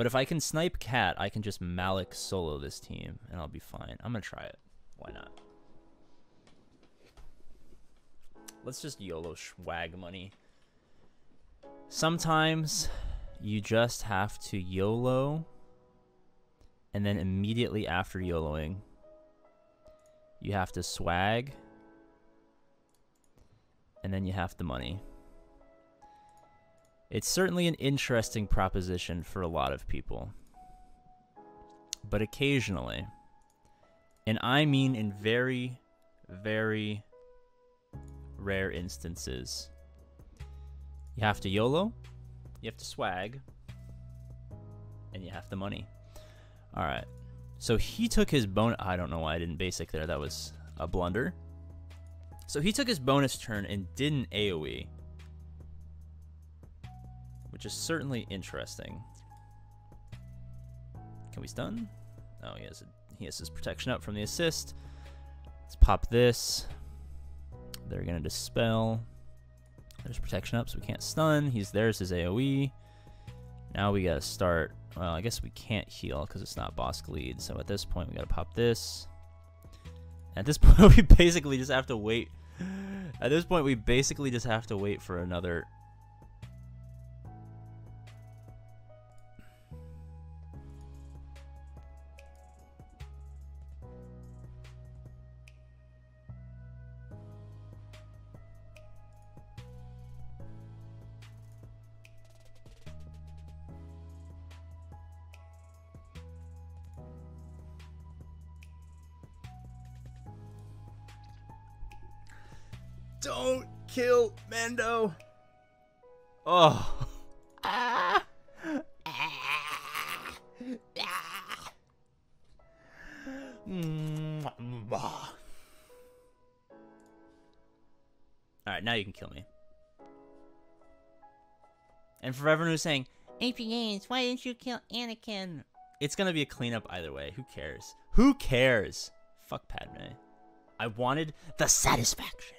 But if I can snipe Cat, I can just Malak solo this team, and I'll be fine. I'm gonna try it. Why not? Let's just YOLO swag money. Sometimes you just have to YOLO, and then immediately after YOLOing, you have to swag, and then you have the money. It's certainly an interesting proposition for a lot of people. But occasionally, and I mean in very, very rare instances, you have to YOLO, you have to swag, and you have the money. All right. So he took his bonus. I don't know why I didn't basic there. That was a blunder. So he took his bonus turn and didn't AoE which is certainly interesting. Can we stun? Oh, he has, a, he has his protection up from the assist. Let's pop this. They're going to dispel. There's protection up, so we can't stun. He's There's his AoE. Now we got to start. Well, I guess we can't heal because it's not boss lead. So at this point, we got to pop this. At this point, we basically just have to wait. At this point, we basically just have to wait for another Don't kill Mando. Oh. Alright, now you can kill me. And for everyone who's saying, AP Gains, why didn't you kill Anakin? It's gonna be a cleanup either way. Who cares? Who cares? Fuck Padme. I wanted the satisfaction.